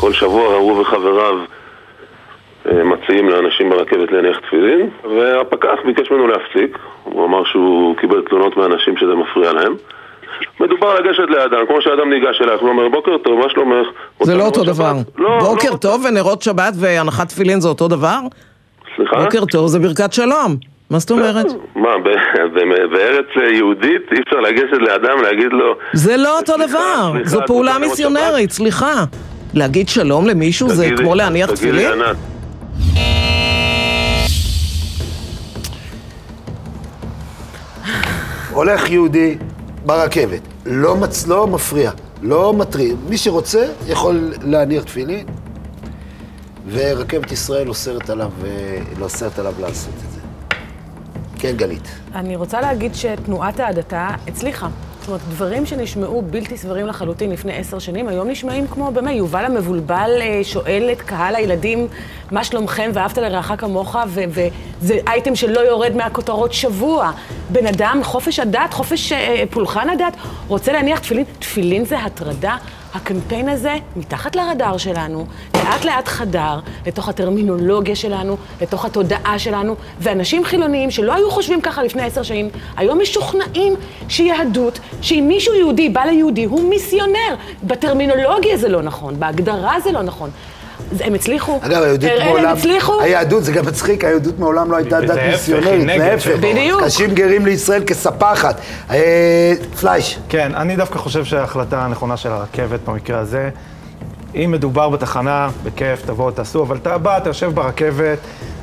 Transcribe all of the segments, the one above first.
כל שבוע הוא וחבריו אה, מציעים לאנשים ברכבת להניח תפילין, והפקח ביקש ממנו להפסיק. הוא אמר שהוא קיבל תלונות מאנשים שזה מפריע להם. מדובר לגשת לאדם, כמו שאדם ניגש אלייך ואומר בוקר טוב, מה שלומך? זה לא אותו שבת?" דבר. לא, בוקר לא. טוב ונרות שבת והנחת תפילין זה אותו דבר? סליחה? בוקר טוב זה ברכת שלום. מה זאת אומרת? מה, ב- ב- בארץ יהודית אי אפשר לגשת לאדם להגיד לו... זה לא אותו דבר, זו פעולה מיסיונרית, סליחה. להגיד שלום למישהו זה תגידי- כמו להניח תגידי, תפילין? ענת, הולך יהודי ברכבת, לא, מצ... לא מפריע, לא מטריד. מי שרוצה יכול להניח תפילין, ורכבת ישראל אוסרת עליו, לא אוסרת עליו לעשות את זה. כן, גלית. אני רוצה להגיד שתנועת ההדתה הצליחה. זאת אומרת, דברים שנשמעו בלתי סבירים לחלוטין לפני עשר שנים, היום נשמעים כמו, באמת, יובל המבולבל אה, שואל את קהל הילדים, מה שלומכם ואהבת לרעך כמוך, וזה אייטם שלא יורד מהכותרות שבוע. בן אדם, חופש הדת, חופש אה, פולחן הדת, רוצה להניח תפילין. תפילין זה הטרדה. הקמפיין הזה מתחת לרדאר שלנו, לאט לאט חדר לתוך הטרמינולוגיה שלנו, לתוך התודעה שלנו, ואנשים חילוניים שלא היו חושבים ככה לפני עשר שנים, היום משוכנעים שיהדות, שאם מישהו יהודי בא ליהודי, הוא מיסיונר. בטרמינולוגיה זה לא נכון, בהגדרה זה לא נכון. הם הצליחו, אגב, היהדות הראל, מעולם... הם הצליחו, היהדות, זה גם מצחיק, היהדות מעולם לא הייתה דת מיסיונרית, להפך. בדיוק. קשים גרים לישראל כספחת. אה, פלייש. כן, אני דווקא חושב שההחלטה הנכונה של הרכבת במקרה הזה, אם מדובר בתחנה, בכיף, תבואו, תעשו, אבל אתה בא, אתה יושב ברכבת,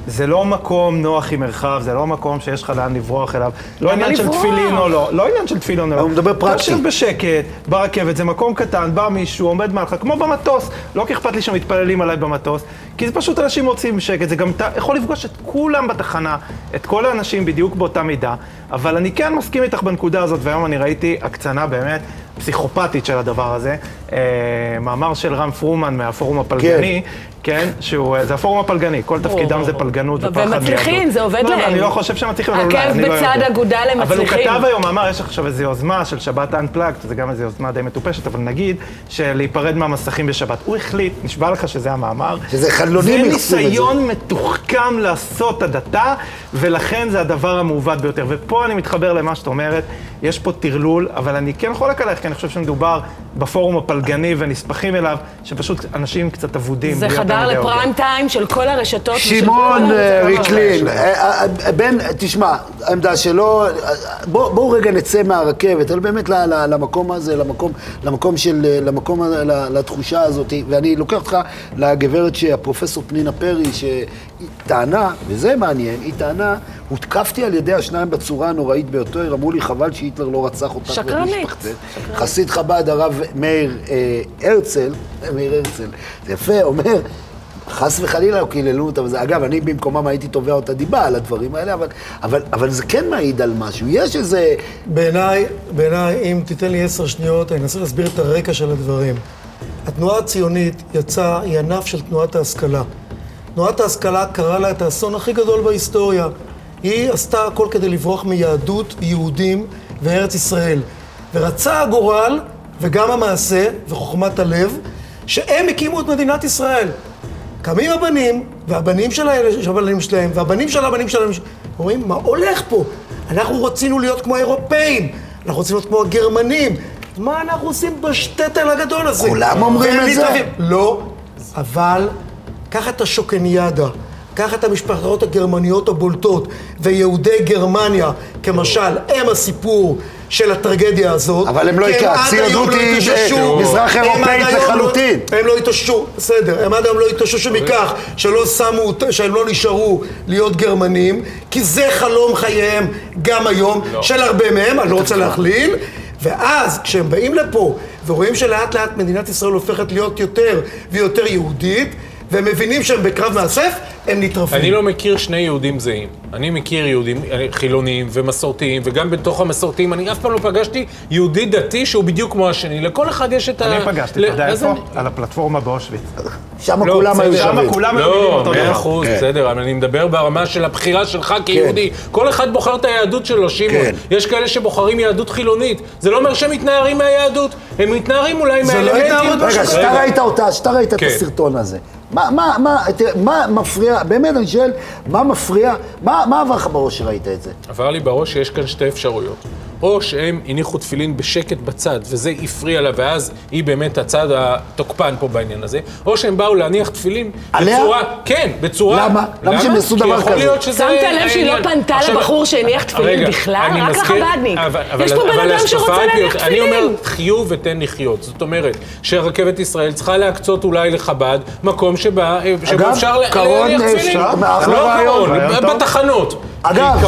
זה לא מקום נוח עם מרחב, זה לא מקום שיש לך לאן לברוח אליו. לא עניין של? תפילין או לא, לא עניין של תפילין או לא. הוא מדבר פרקטי. אתה יושב בשקט, ברכבת, זה מקום קטן, בא מישהו, עומד מעלך, כמו במטוס. לא כי אכפת לי שמתפללים עליי במטוס, כי זה פשוט אנשים רוצים שקט, זה גם אתה יכול לפגוש את כולם בתחנה, את כל האנשים בדיוק באותה מידה, אבל אני כן מסכים איתך בנקודה הזאת, והיום אני ראיתי הקצנה באמת פסיכופתית של הדבר הזה. אה, מאמר של רם פרומן מהפורום הפלגני, כן, שהוא, אה, זה הפורום הפלגני, כל תפקידם זה פלגנות ופחד מיהדות. ומצליחים, זה עובד לא, לא, להם. אני לא חושב שהם מצליחים, אבל אולי, עקב אני לא בצד יודע. אגודל הם אבל הוא. כתב היום מאמר, יש עכשיו איזו יוזמה של שבת Unplugged, זה גם איזו יוזמה די מטופשת, אבל נגיד, שלהיפרד מהמסכים בשבת. הוא החליט, נשבע לך שזה המאמר. שזה חילונים זה ייחסו את זה. ניסיון מתוחכם לעשות הדתה, ולכן זה הדבר המעוות ביותר. ופה אני מתחבר למה שאת אומרת, יש פה טרלול, אבל אני כן חולק עלייך, כי אני חושב שמדובר בפורום הפלגני ונספחים אליו, שפשוט אנשים קצת אבודים. זה חדר לפריים טיים של כל הרשתות. שמעון אה. ריקלין, אה, אה, בן, תשמע, העמדה שלו, בוא- בואו רגע נצא מהרכבת, אבל באמת ל- ל- למקום הזה, למקום, למקום של, למקום, לתחושה הזאת, ואני לוקח אותך לגברת שהפרופסור פנינה פרי, שהיא טענה, וזה מעניין, היא טענה, הותקפתי על ידי השניים בצורה הנוראית ביותר, אמרו לי חבל שהיטלר לא רצח אותך ואת שקרנית. משפחתך. חסיד חב"ד, הרב מאיר אה, הרצל, מאיר הרצל, זה יפה, אומר, חס וחלילה לא קיללו וזה, אגב, אני במקומם הייתי תובע אותה דיבה על הדברים האלה, אבל, אבל, אבל זה כן מעיד על משהו. יש איזה... בעיניי, בעיניי, אם תיתן לי עשר שניות, אני אנסה להסביר את הרקע של הדברים. התנועה הציונית יצאה, היא ענף של תנועת ההשכלה. תנועת ההשכלה קראה לה את האסון הכי גדול בהיסטוריה. היא עשתה הכל כדי לברוח מיהדות, יהודים וארץ ישראל. ורצה הגורל, וגם המעשה, וחוכמת הלב, שהם הקימו את מדינת ישראל. קמים הבנים, והבנים של הבנים שלהם, והבנים של הבנים שלהם, אומרים, מה הולך פה? אנחנו רצינו להיות כמו האירופאים, אנחנו רצינו להיות כמו הגרמנים. מה אנחנו עושים בשטטל הגדול הזה? כולם אומרים את זה? לא, אבל קח את השוקניאדה, קח את המשפחות הגרמניות הבולטות, ויהודי גרמניה, כמשל, הם הסיפור של הטרגדיה הזאת. אבל הם לא עד הציונות היום לא היא, התאוששו. אה, מזרח הם אירופאית לא- לחלוטין. הם לא התאוששו, בסדר, הם עד היום לא התאוששו מכך שלא שמו, שהם לא נשארו להיות גרמנים, כי זה חלום חייהם גם היום, של הרבה מהם, אני לא רוצה להכליל, ואז כשהם באים לפה ורואים שלאט לאט מדינת ישראל הופכת להיות יותר ויותר יהודית, והם מבינים שהם בקרב מאסף, הם נטרפים. אני לא מכיר שני יהודים זהים. אני מכיר יהודים אה, חילוניים ומסורתיים, וגם בתוך המסורתיים, אני אף פעם לא פגשתי יהודי דתי שהוא בדיוק כמו השני. לכל אחד יש את ה... אני פגשתי, אתה יודע איפה? על הפלטפורמה באושוויץ. שם לא, כולם היו. שם שווים. כולם מבינים לא, אותו מאה דבר. אחוז, כן. בסדר, אבל אני מדבר ברמה של הבחירה שלך כיהודי. כל אחד בוחר את היהדות שלו, שמעון. כן. יש כאלה שבוחרים יהדות חילונית. זה לא אומר שהם מתנערים מהיהדות, הם מתנערים אולי זה לא מהאלמנטים. התנערות רגע, שאתה. ראית אותה, שאתה ראית את כן. הסרטון הזה. מה, מה, מה, תראה, מה מפריע, באמת אני שואל, מה מפריע, מה, מה עבר לך בראש שראית את זה? עבר לי בראש שיש כאן שתי אפשרויות. או שהם הניחו תפילין בשקט בצד, וזה הפריע לה, ואז היא באמת הצד התוקפן פה בעניין הזה, או שהם באו להניח תפילין עליה? בצורה, כן, בצורה... למה? למה שהם יעשו דבר כי יכול כזה? להיות שזה... שמת לב שהיא לא. פנתה עכשיו- לבחור שהניח תפילין רגע, בכלל? אני רק מזכיר- לחב"דניק. אבל- יש אבל- פה בן אדם שרוצה להניח היא- אני אומר, תפילין. חיו ותן לחיות. זאת אומרת, שרכבת ישראל צריכה להקצות אולי לחב"ד מקום שבה שבו אגב, אפשר לה- קרון, להניח תפילין. אפשר- אחלה לא רעיון. קרון, רעיון טוב. בתחנות. אגב, זה-